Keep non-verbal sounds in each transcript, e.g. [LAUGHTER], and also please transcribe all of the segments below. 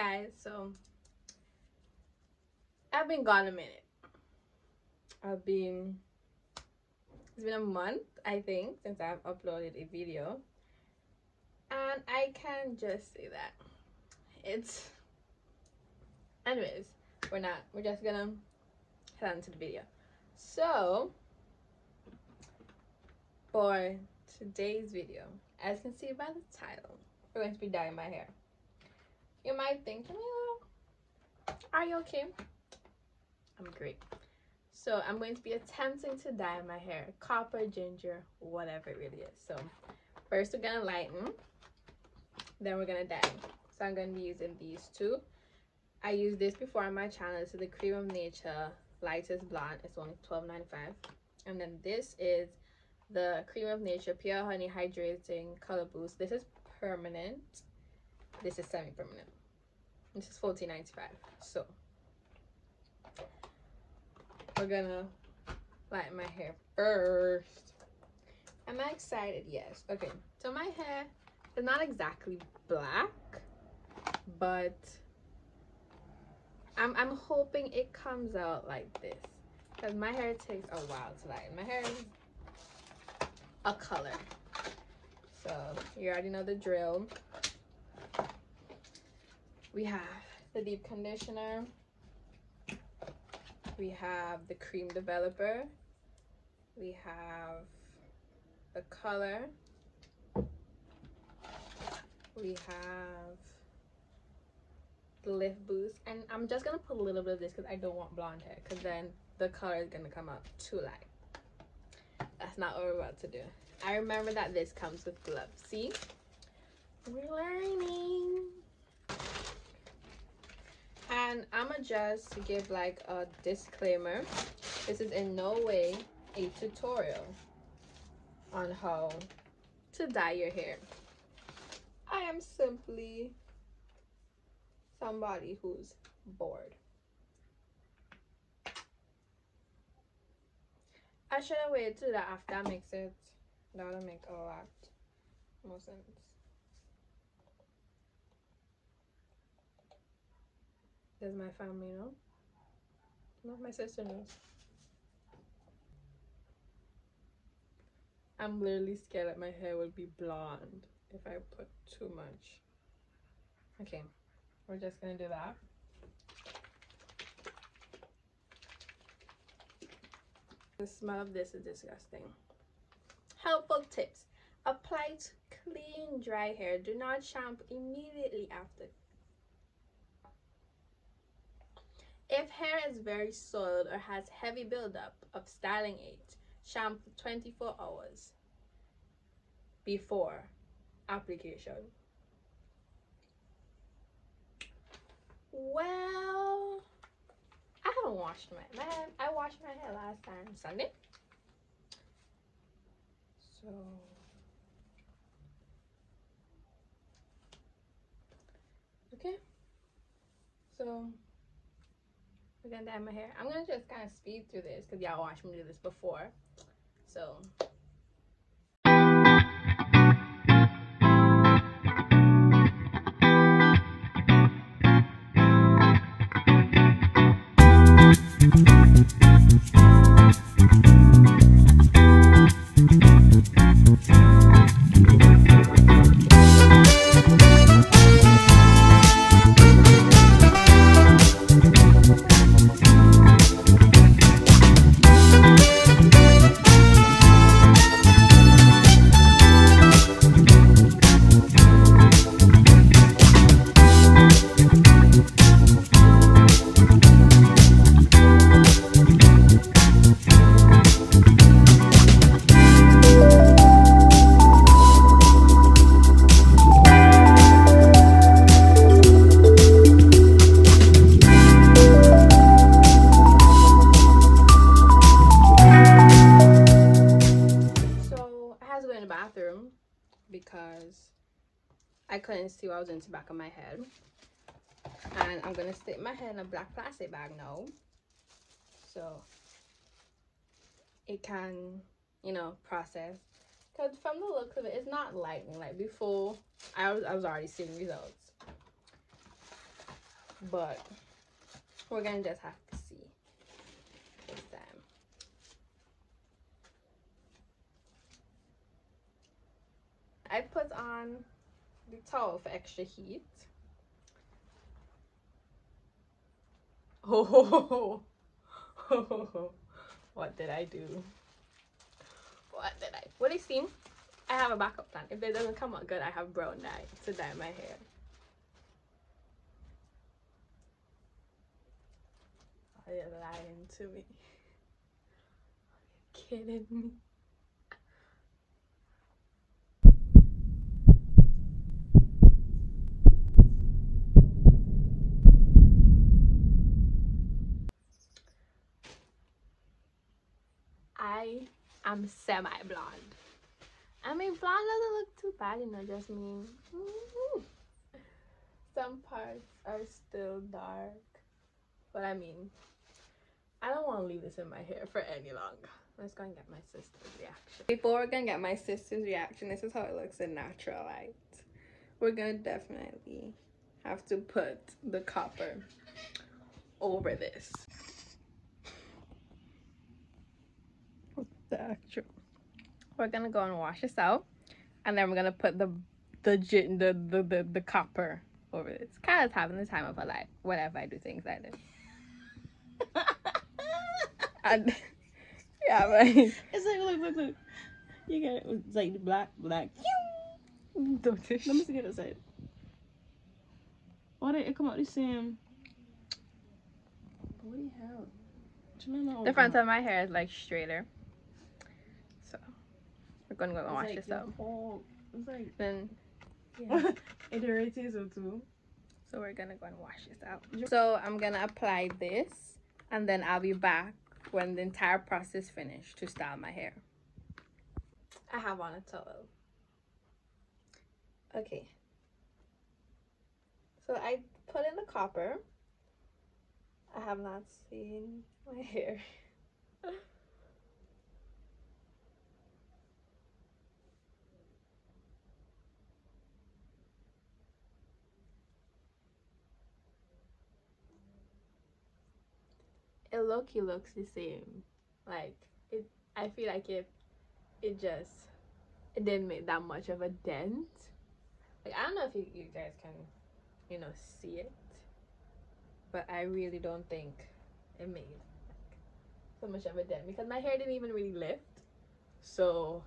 guys so i've been gone a minute. I've been it's been a month i think since i've uploaded a video. And i can just say that it's anyways we're not we're just gonna head on to the video. So for today's video as you can see by the title we're going to be dyeing my hair you might think, Jemelia, are you okay? I'm great. So I'm going to be attempting to dye my hair copper, ginger, whatever it really is. So first we're gonna lighten, then we're gonna dye. So I'm gonna be using these two. I used this before on my channel. This is the Creme of Nature Lightest Blonde. It's only $12.95. And then this is the Creme of Nature Pure Honey Hydrating Color Boost. This is permanent this is semi-permanent this is 14.95 so. We're gonna light my hair first. Am i excited? Yes. Okay so my hair is not exactly black but i'm i'm hoping it comes out like this because my hair takes a while to lighten. My hair is a color. So you already know the drill we have the deep conditioner. We have the cream developer. We have the color. We have the lift boost. And i'm just gonna put a little bit of this because i don't want blonde hair because then the color is gonna come out too light. That's not what we're about to do. I remember that this comes with gloves. See? We're learning and i'ma just give like a disclaimer. This is in no way a tutorial on how to dye your hair. I am simply somebody who's bored. I should have waited that after i mix it. That'll make a lot more sense Does my family know? Not my sister knows. I'm literally scared that my hair will be blonde if I put too much. Okay, we're just gonna do that. The smell of this is disgusting. Helpful tips. Apply to clean dry hair. Do not shampoo immediately after If hair is very soiled or has heavy buildup of styling aid, shampoo 24 hours before application. Well, I haven't washed my man. I washed my hair last time Sunday. So okay. So gonna dye my hair. I'm gonna just kind of speed through this because y'all watched me do this before. So of my head. And I'm going to stick my head in a black plastic bag now. So it can, you know, process. Because from the look of it, it's not lightning. Like before, I was, I was already seeing results. but we're gonna just have to see. I put on the towel for extra heat. Oh, what did I do? What did I? What do you see? I have a backup plan. If it doesn't come out good, I have brown dye to dye my hair. Are you lying to me? Are you kidding me? I am semi-blonde. I mean, blonde doesn't look too bad, you know, just mean mm-hmm. some parts are still dark. But I mean, I don't want to leave this in my hair for any longer. Let's go and get my sister's reaction. Before we're gonna get my sister's reaction, this is how it looks in natural light. We're gonna definitely have to put the copper over this. The actual. We're gonna go and wash this out, and then we're gonna put the the the the the, the copper over this. Kind of having the time of her life whenever I do things like this. [LAUGHS] and [LAUGHS] yeah, but It's like look, look, look. You got it. It's like black, black. [LAUGHS] don't do Let me see the other side. Why did it come out the same? What hell? Do you know The front of my hair is like straighter. So we're gonna go and like this out. whole- It's like Then [LAUGHS] yeah. it irritates you too. so we're gonna go and wash this out. So I'm gonna apply this and then I'll be back when the entire process finished to style my hair. I have on a towel. Okay. So I put in the copper. I have not seen my [LAUGHS] hair. It low-key looks the same. Like it I feel like it it just it didn't make that much of a dent. Like I don't know if you, you guys can, you know, see it. But I really don't think it made like, so much of a dent because my hair didn't even really lift. So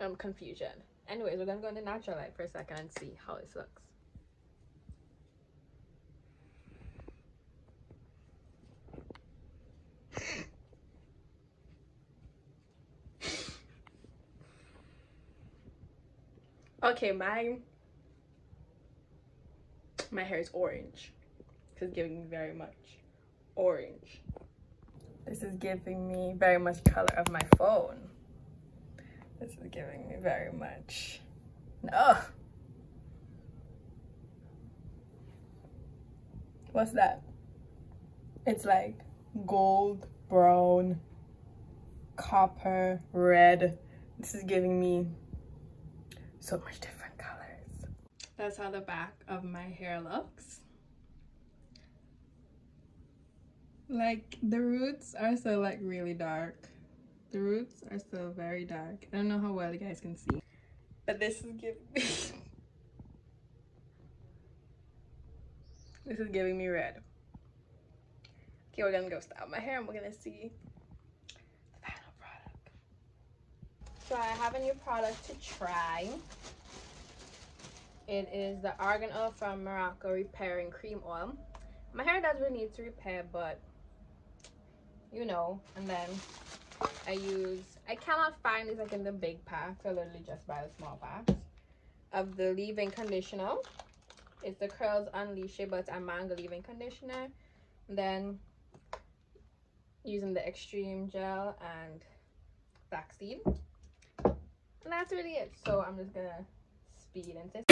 um confusion. Anyways, we're gonna go in the natural light for a second and see how this looks. Okay, my my hair is orange. This is giving me very much orange. This is giving me very much color of my phone. This is giving me very much. No. What's that? It's like gold, brown, copper, red. This is giving me so much different colors. That's how the back of my hair looks. Like the roots are still like really dark. The roots are still very dark. I don't know how well you guys can see. But this is giving me [LAUGHS] this is giving me red. Okay, we're gonna go style my hair and we're gonna see the final product. So I have a new product to try. It is the Argan Oil from Morocco Repairing Cream Oil. My hair does really need to repair, but you know, and then I use, I cannot find these like in the big packs, I literally just buy the small packs of the leave-in conditioner. It's the Curls Unleashed, but it's a mango leave-in conditioner. And then using the Extreme Gel and Flaxseed. And that's really it. So I'm just gonna speed into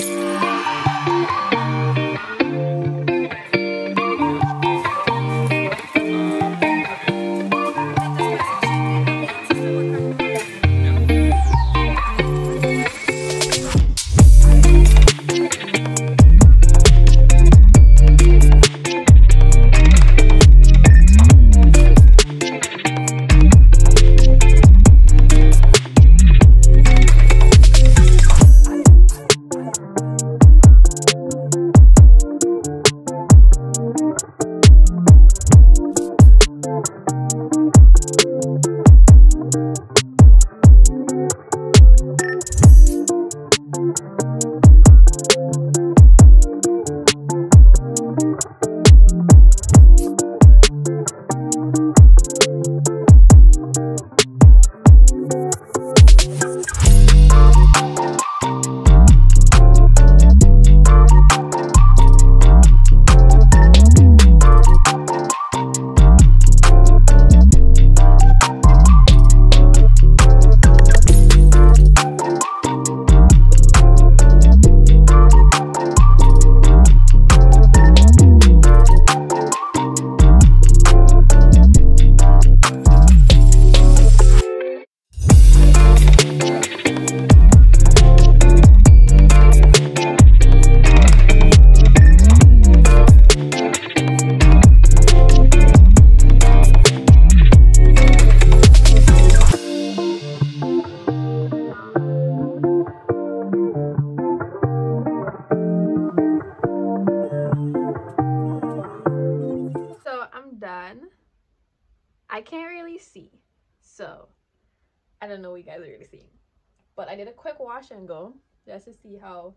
But I did a quick wash and go just to see how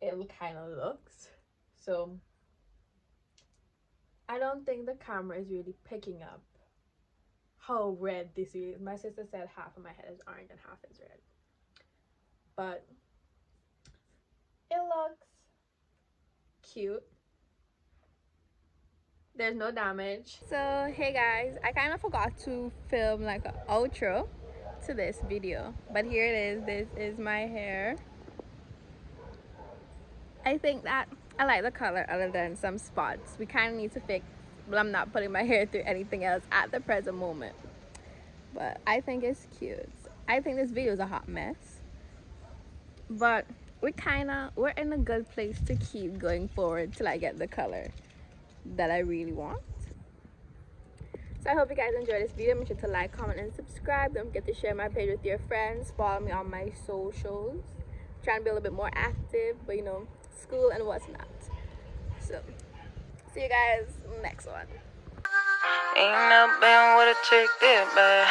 it kind of looks. So I don't think the camera is really picking up how red this is. My sister said half of my head is orange and half is red. But it looks cute. There's no damage. So hey guys, I kind of forgot to film like an outro to this video. But here it is. This is my hair. I think that I like the color other than some spots. We kind of need to fix, but I'm not putting my [LAUGHS] hair through anything else at the present moment. But I think it's cute. I think this video is a hot mess. But we kind of, we're in a good place to keep going forward till I get the color that I really want. So I hope you guys enjoyed this video. Make sure to like, comment, and subscribe. Don't forget to share my page with your friends. Follow me on my socials. I'm trying to be a little bit more active, but you know, school and what's not. So, see you guys next one. Ain't no been what a chick did, but